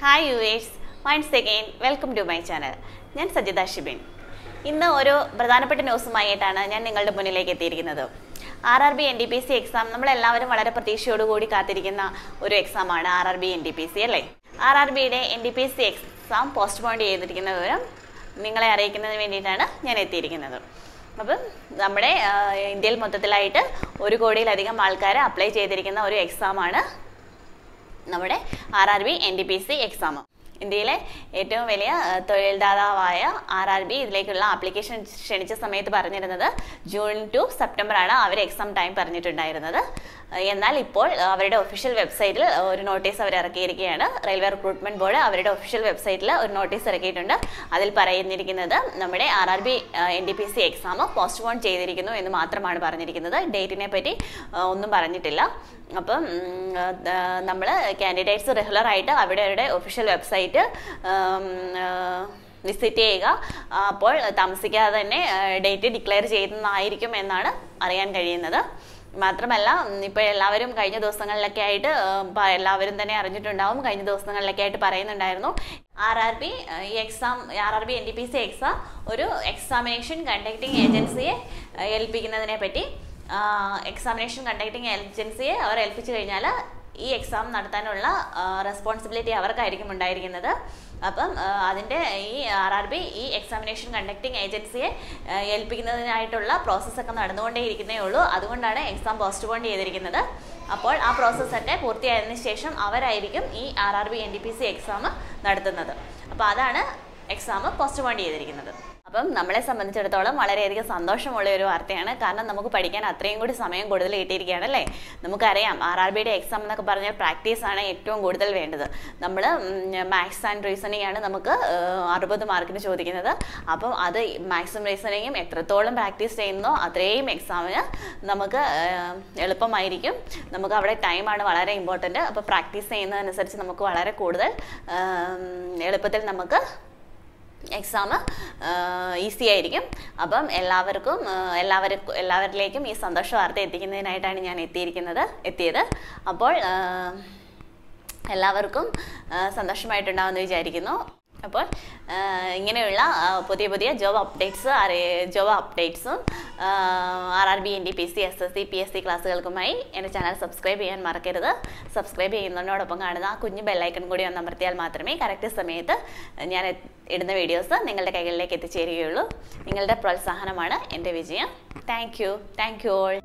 Hi yours once again welcome to my channel ഞാൻ സജിത ഷിബിൻ. ഇന്ന് ഒരു പ്രധാനപ്പെട്ട ന്യൂസുമായിട്ടാണ് ഞാൻ നിങ്ങളുടെ മുന്നിലേക്ക് എത്തിയിരിക്കുന്നത്. R R B N D P C exam നമ്മളെല്ലാവരും വളരെ പ്രതീക്ഷയോടുകൂടി കാത്തിരിക്കുന്ന ഒരു എക്സാമാണ് R R B N D P C അല്ലേ? ആർ ആർ ബിയുടെ N D P C exam postpone ചെയ്തിരിക്കുന്ന വിവരം നിങ്ങളെ അറിയിക്കുന്നതിന് വേണ്ടിയിട്ടാണ് ഞാൻ എത്തിയിരിക്കുന്നത്. അപ്പം നമ്മുടെ ഇന്ത്യയിൽ മൊത്തത്തിലായിട്ട് ഒരു കോടിയിലധികം ആൾക്കാർ അപ്ലൈ ചെയ്തിരിക്കുന്ന ഒരു എക്സാമാണ് നമ്മുടെ R R B N D P C exam ഇന്ത്യയിലെ ഏറ്റവും വലിയ തൊഴിൽദാതാവായ ആർ ആർ ബി ഇതിലേക്കുള്ള ആപ്ലിക്കേഷൻ ക്ഷണിച്ച സമയത്ത് പറഞ്ഞിരുന്നത് ജൂൺ ടു സെപ്റ്റംബർ ആണ് അവർ എക്സാം ടൈം പറഞ്ഞിട്ടുണ്ടായിരുന്നത്. എന്നാൽ ഇപ്പോൾ അവരുടെ ഒഫീഷ്യൽ വെബ്സൈറ്റിൽ ഒരു നോട്ടീസ് അവർ ഇറക്കിയിരിക്കുകയാണ്. റെയിൽവേ റിക്രൂട്ട്മെന്റ് ബോർഡ് അവരുടെ ഒഫീഷ്യൽ വെബ്സൈറ്റിൽ ഒരു നോട്ടീസ് ഇറക്കിയിട്ടുണ്ട്. അതിൽ പറയുന്നിരിക്കുന്നത് നമ്മുടെ R R B N D P C exam postpone ചെയ്തിരിക്കുന്നു എന്ന് മാത്രമാണ് പറഞ്ഞിരിക്കുന്നത്. ഡേറ്റിനെ പറ്റി ഒന്നും പറഞ്ഞിട്ടില്ല. അപ്പം നമ്മൾ കാൻഡിഡേറ്റ്സ് അവിടെ അവരുടെ ഒഫീഷ്യൽ വെബ്സൈറ്റ് വിസിറ്റ് ചെയ്യുക. അപ്പോൾ താമസിക്കാതെ തന്നെ ഡേറ്റ് ഡിക്ലെയർ ചെയ്യുന്നതായിരിക്കും എന്നാണ് അറിയാൻ കഴിയുന്നത്. മാത്രമല്ല ഇപ്പോൾ എല്ലാവരും കഴിഞ്ഞ ദിവസങ്ങളിലൊക്കെ ആയിട്ട് എല്ലാവരും തന്നെ അറിഞ്ഞിട്ടുണ്ടാവും. കഴിഞ്ഞ ദിവസങ്ങളിലൊക്കെ ആയിട്ട് പറയുന്നുണ്ടായിരുന്നു. R R B exam R R B N D P C exam ഒരു എക്സാമിനേഷൻ കണ്ടക്ടിങ് ഏജൻസിയെ ഏൽപ്പിക്കുന്നതിനെ പറ്റി. എക്സാമിനേഷൻ കണ്ടക്ടിങ് ഏജൻസിയെ അവർ ഏൽപ്പിച്ചു കഴിഞ്ഞാൽ ഈ എക്സാം നടത്താനുള്ള റെസ്പോൺസിബിലിറ്റി അവർക്കായിരിക്കും ഉണ്ടായിരിക്കുന്നത്. അപ്പം അതിന്റെ ഈ ആർ ആർ ബി ഈ എക്സാമിനേഷൻ കണ്ടക്ടിങ് ഏജൻസിയെ ഏൽപ്പിക്കുന്നതിനായിട്ടുള്ള പ്രോസസ്സൊക്കെ നടന്നുകൊണ്ടേയിരിക്കുന്നേ ഉള്ളൂ. അതുകൊണ്ടാണ് എക്സാം പോസ്റ്റ്പോൺ ചെയ്തിരിക്കുന്നത്. അപ്പോൾ ആ പ്രോസസ്സൊക്കെ പൂർത്തിയായതിനു ശേഷം അവരായിരിക്കും ഈ R R B N D P C exam നടത്തുന്നത്. അപ്പോൾ അതാണ് എക്സാം പോസ്റ്റ്പോൺ ചെയ്തിരിക്കുന്നത്. അപ്പം നമ്മളെ സംബന്ധിച്ചിടത്തോളം വളരെയധികം സന്തോഷമുള്ള ഒരു വാർത്തയാണ്. കാരണം നമുക്ക് പഠിക്കാൻ അത്രയും കൂടി സമയം കൂടുതൽ കിട്ടിയിരിക്കുകയാണ് അല്ലേ? നമുക്കറിയാം ആർ ആർ ബിയുടെ എക്സാം എന്നൊക്കെ പറഞ്ഞാൽ പ്രാക്ടീസ് ആണ് ഏറ്റവും കൂടുതൽ വേണ്ടത്. നമ്മൾ മാത്സ് ആൻഡ് റീസണിങ് ആണ് നമുക്ക് അറുപത് മാർക്കിന് ചോദിക്കുന്നത്. അപ്പം അത് മാത്സും റീസണിങ്ങും എത്രത്തോളം പ്രാക്ടീസ് ചെയ്യുന്നോ അത്രയും എക്സാമിന് നമുക്ക് എളുപ്പമായിരിക്കും. നമുക്ക് അവിടെ ടൈമാണ് വളരെ ഇമ്പോർട്ടന്റ് അപ്പോൾ പ്രാക്ടീസ് ചെയ്യുന്നതനുസരിച്ച് നമുക്ക് വളരെ കൂടുതൽ എളുപ്പത്തിൽ നമുക്ക് എക്സാം ഈസി ആയിരിക്കും. അപ്പം എല്ലാവർക്കും എല്ലാവർക്കും എല്ലാവരിലേക്കും ഈ സന്തോഷ വാർത്ത എത്തിക്കുന്നതിനായിട്ടാണ് ഞാൻ എത്തിയിരിക്കുന്നത് എത്തിയത്. അപ്പോൾ എല്ലാവർക്കും സന്തോഷമായിട്ടുണ്ടാവുമെന്ന് വിചാരിക്കുന്നു. അപ്പോൾ ഇങ്ങനെയുള്ള പുതിയ പുതിയ job updates job അപ്ഡേറ്റ്സും R R B N D P C S S C P S C ക്ലാസ്സുകൾക്കുമായി എന്റെ ചാനൽ സബ്സ്ക്രൈബ് ചെയ്യാൻ മറക്കരുത്. സബ്സ്ക്രൈബ് ചെയ്യുന്നതിനോടൊപ്പം കാണുന്ന ആ കുഞ്ഞു ബെല്ലൈക്കൺ കൂടി ഒന്ന് അമർത്തിയാൽ മാത്രമേ കറക്റ്റ് സമയത്ത് ഞാൻ ഇടുന്ന വീഡിയോസ് നിങ്ങളുടെ കൈകളിലേക്ക് എത്തിച്ചേരുകയുള്ളൂ. നിങ്ങളുടെ പ്രോത്സാഹനമാണ് എന്റെ വിജയം. Thank you thank you all